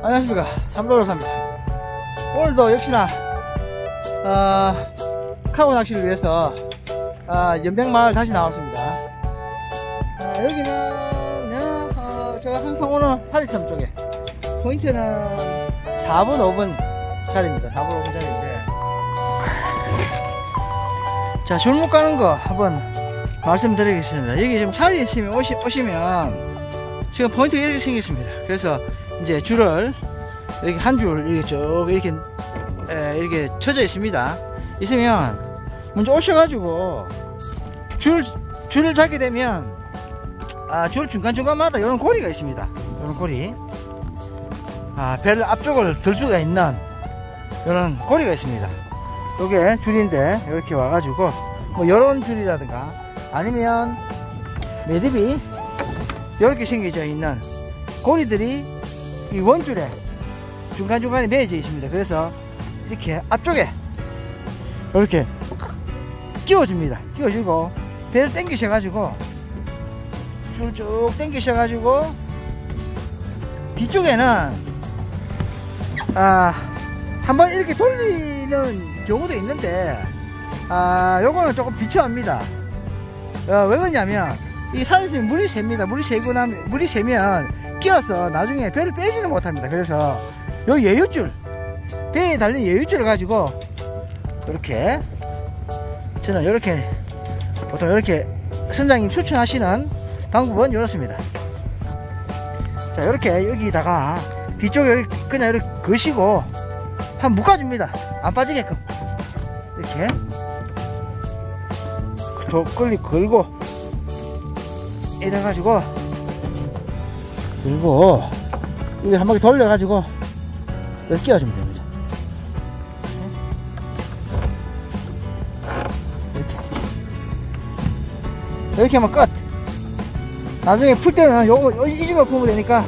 안녕하십니까. 삼도로사입니다 오늘도 역시나 어, 카고 낚시를 위해서 어, 연백마을 다시 나왔습니다. 어, 여기는 내가 어, 제가 항상 오는 사리섬 쪽에 포인트는 4분 5분 자리입니다. 4분 5분 자리인데. 자 줄목 가는 거 한번 말씀드리겠습니다. 여기 지금 사리섬에 오시, 오시면 지금 포인트가 이렇게 생겼습니다. 그래서 이제 줄을 이렇게 한 줄 이렇게 쭉 이렇게 에, 이렇게 쳐져 있습니다. 있으면 먼저 오셔가지고 줄 줄을 잡게 되면 아, 줄 중간 중간마다 이런 고리가 있습니다. 이런 고리. 아, 배를 앞쪽을 들 수가 있는 이런 고리가 있습니다. 요게 줄인데 이렇게 와가지고 뭐 이런 줄이라든가 아니면 매듭이 이렇게 생겨져 있는 고리들이 이 원줄에 중간중간에 매여져 있습니다. 그래서 이렇게 앞쪽에 이렇게 끼워줍니다. 끼워주고 배를 당기셔 가지고 줄 쭉 당기셔 가지고 뒤쪽에는 아 한번 이렇게 돌리는 경우도 있는데 아 요거는 조금 비추합니다. 어, 왜 그러냐면 이 산에서 물이 셉니다. 물이 새고 나면 물이 새면 끼어서 나중에 배를 빼지는 못합니다. 그래서 요 예유줄 배에 달린 예유줄을 가지고 이렇게 저는 이렇게 보통 이렇게 선장님 추천하시는 방법은 이렇습니다. 자 이렇게 여기다가 뒤쪽에 그냥 이렇게 거시고 한 묶어줍니다. 안 빠지게끔 이렇게 더 끌리 걸고 이래가지고 그리고 이걸 한 바퀴 돌려가지고 이렇게 끼워주면 됩니다. 이렇게 이렇게 하면 끝. 나중에 풀 때는 요거 이 집을 풀면 되니까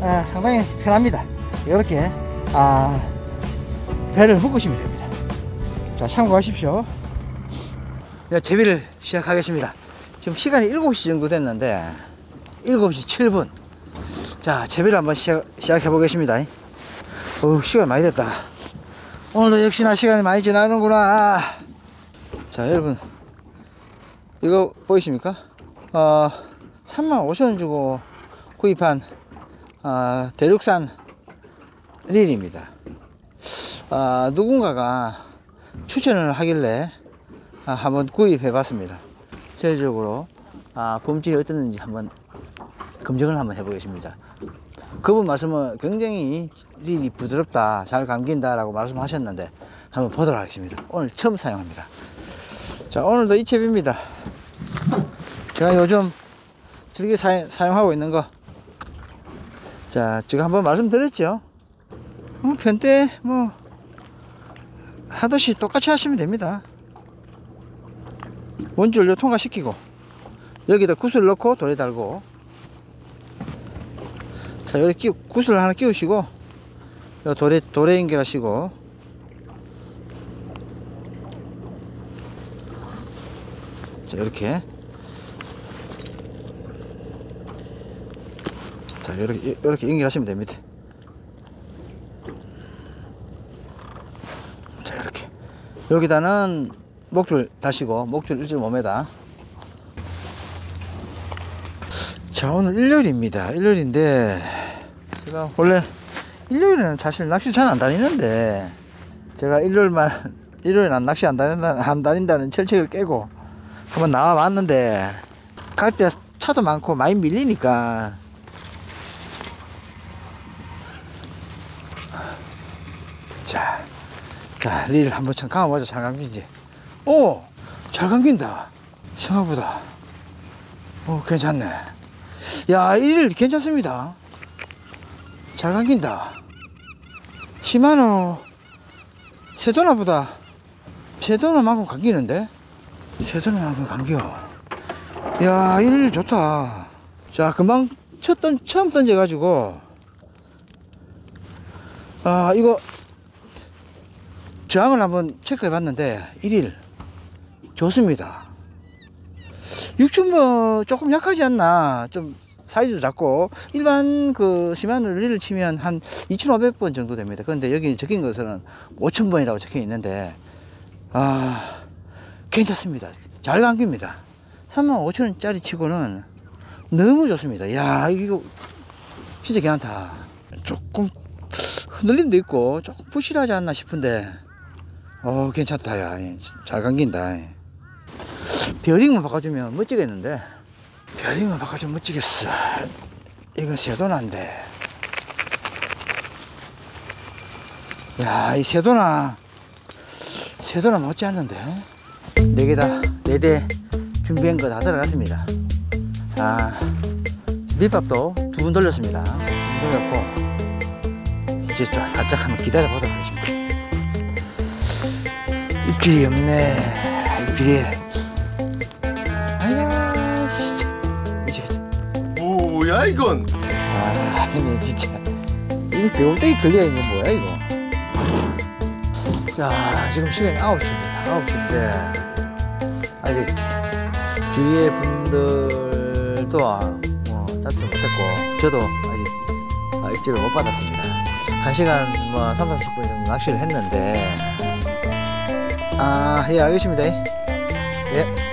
아, 상당히 편합니다. 이렇게 아, 배를 묶으시면 됩니다. 자 참고하십시오. 자, 제비를 시작하겠습니다. 지금 시간이 7시 정도 됐는데 7시 7분 자 제비를 한번 시작, 시작해 보겠습니다. 어 시간 많이 됐다. 오늘도 역시나 시간이 많이 지나는구나. 자 여러분. 이거 보이십니까? 어 3만 5천원 주고 구입한 어, 대륙산 릴입니다. 어, 누군가가 추천을 하길래 아, 한번 구입해 봤습니다. 전적으로 아, 범칙이 어땠는지 한번 검증을 한번 해보겠습니다. 그분 말씀은 굉장히 릴이 부드럽다, 잘 감긴다 라고 말씀하셨는데 한번 보도록 하겠습니다. 오늘 처음 사용합니다. 자, 오늘도 이 첩입니다. 제가 요즘 즐겨 사용, 사용하고 있는 거. 자, 제가 한번 말씀드렸죠. 뭐, 편대, 뭐, 하듯이 똑같이 하시면 됩니다. 원줄로 통과시키고, 여기다 구슬 넣고 돌에 달고, 자, 여기 끼, 구슬 하나 끼우시고, 요 돌에, 돌에 연결하시고, 자, 이렇게. 자, 이렇게, 이렇게 연결하시면 됩니다. 자, 이렇게. 여기다는 목줄 다시고, 목줄 1.5m. 자, 오늘 일요일입니다. 일요일인데, 제가 원래 일요일에는 사실 낚시 잘 안 다니는데, 제가 일요일만, 일요일 안 낚시 안 다닌다, 안 다닌다는 철책을 깨고 한번 나와 봤는데, 갈 때 차도 많고 많이 밀리니까, 자, 자, 릴 한번 참 감아보자. 잘 감긴지. 오! 잘 감긴다. 생각보다. 오, 괜찮네. 야, 일 괜찮습니다. 잘 감긴다. 시마노 세도나보다 세도나만큼 감기는데? 세도나만큼 감겨. 야, 일 좋다. 자, 금방 첫 던, 처음 던져 가지고, 아, 이거, 저항을 한번 체크해 봤는데, 1일. 좋습니다. 육춘 뭐 조금 약하지 않나 좀 사이즈도 작고 일반 그 심한 릴을 치면 한 2,500번 정도 됩니다. 그런데 여기 적힌 것은 5,000번이라고 적혀 있는데 아 괜찮습니다. 잘 감깁니다. 35,000원짜리 치고는 너무 좋습니다. 야 이거 진짜 괜찮다. 조금 흔들림도 있고 조금 부실하지 않나 싶은데 어 괜찮다 야. 잘 감긴다. 베어링만 바꿔주면 멋지겠는데 베어링만 바꿔주면 멋지겠어. 이건 세도나인데. 야이 세도나. 세도나 못지 않는데. 네 개다 네 대 준비한 거 다 들어갔습니다. 아 밑밥도 두번 돌렸습니다. 돌렸고 이제 좀 살짝 한번 기다려 보도록 하겠습니다. 입질이 없네. 입질이 뭐야 이건? 아 이네 진짜. 이게 배울때기 걸려 있는 거 뭐야 이거? 자 지금 시간이 9시입니다. 9시인데 아직 주위의 분들도 뭐 잡지 못했고 저도 아직 아, 입질을 못 받았습니다. 1시간 뭐 3, 40분 정도 낚시를 했는데 아 예 알겠습니다. 예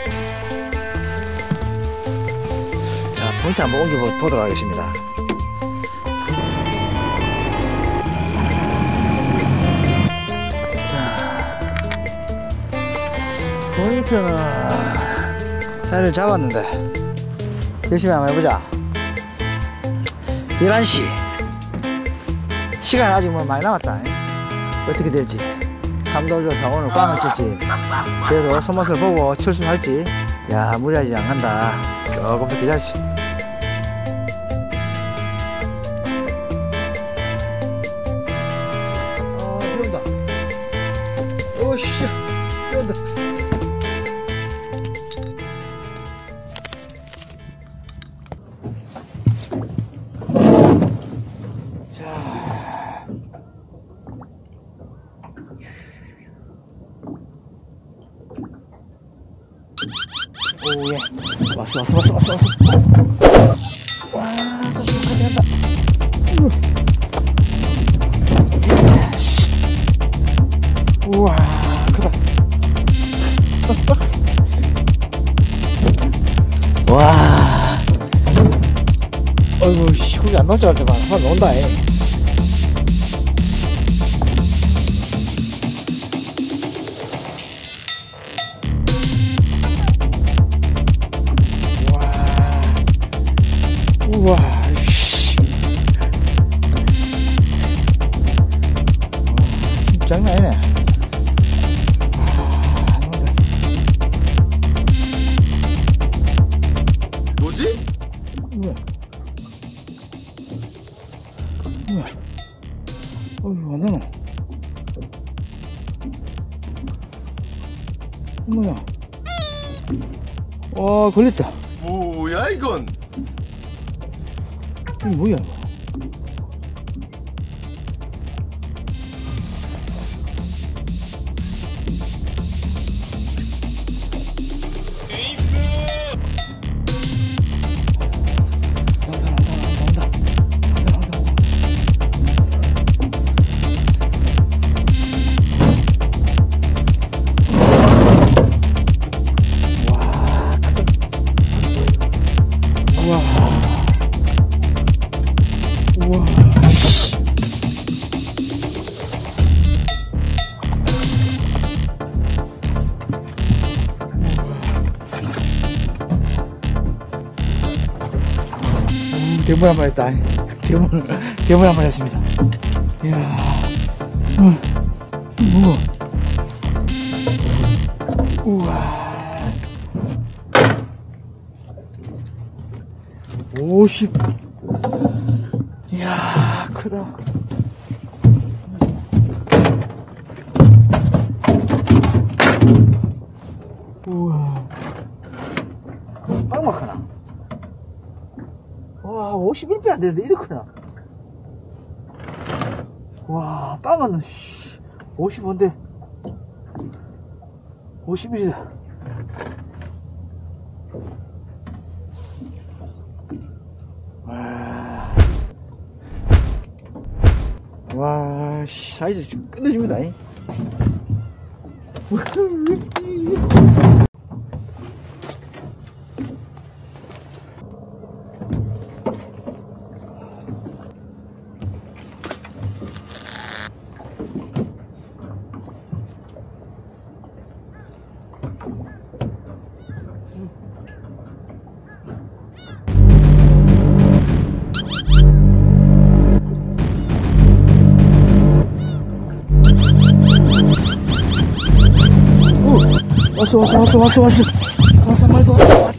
자, 포인트 한번 옮겨보도록 하겠습니다. 자, 포인트는 자리를 잡았는데, 열심히 한번 해보자. 11시. 시간 아직 뭐 많이 남았다. 어떻게 될지. 삼도조사 오늘 꽝을 칠지. 그래도 손맛을 보고 철수할지. 야, 무리하지 않간다. 조금 더 기다리지. 오, 예. 왔어, 왔어, 왔어, 왔어, 왔어. 와, 쏙쏙하게 한다. 우와. 크다. 와. 어이구, 씨, 거기 안 나올 줄 알았더만. 한 나온다, 에. 우와. 어휴, 안 나노. 어머야. 와, 걸렸다. 뭐야 이건? 이게 뭐야, 이거? 오, 대물 한번 했다. 대물, 대물 한번 했습니다. 이야. 어, 무거워. 우와. 50. 이야, 크다. 11배 안 되는데 이렇구나 와 빵은 55인데. 51이다. 와, 사이즈 좀 끝내줍니다 잉. 왔어, 왔어, 왔어, 왔어, 왔어. 왔어, 말도 왔다. 왔다.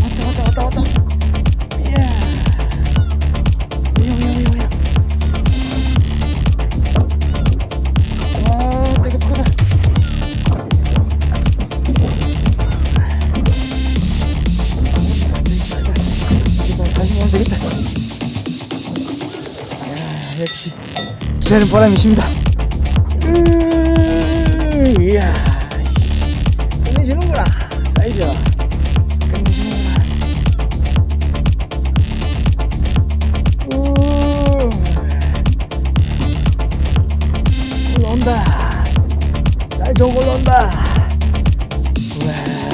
왔다, 왔다, 왔다, 왔다. 되겠다. 이야, 역시. 기다린 보람이 있습니다. 음, 이야. 끝내주는구나. 사이즈. 끝내주는구나. 우. 올라온다. 날 좋은 걸로 온다. 우와,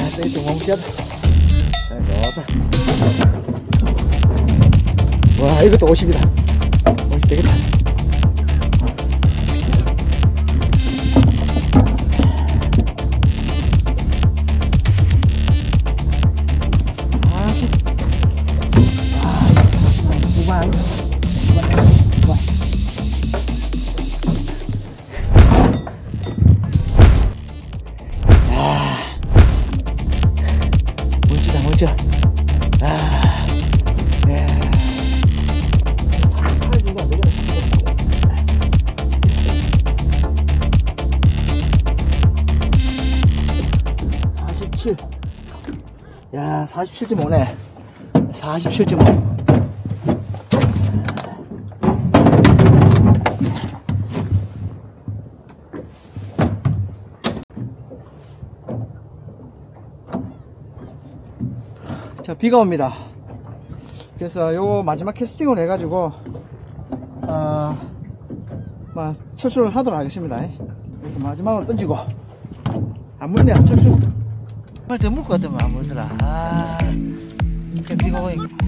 사이즈. 잘 좋다. 와, 이것도 50이다. 50 되겠다. 멋져. 아. 네. 38 정도 안 되겠네. 사십칠. 야, 47.5네. 47.5. 자, 비가 옵니다. 그래서 요 마지막 캐스팅을 해가지고, 어, 막, 철수를 하도록 하겠습니다. 이렇게 마지막으로 던지고, 안 물면 철수. 정말 더물것 같으면 안 물더라. 아, 그러니까 비가 오니까.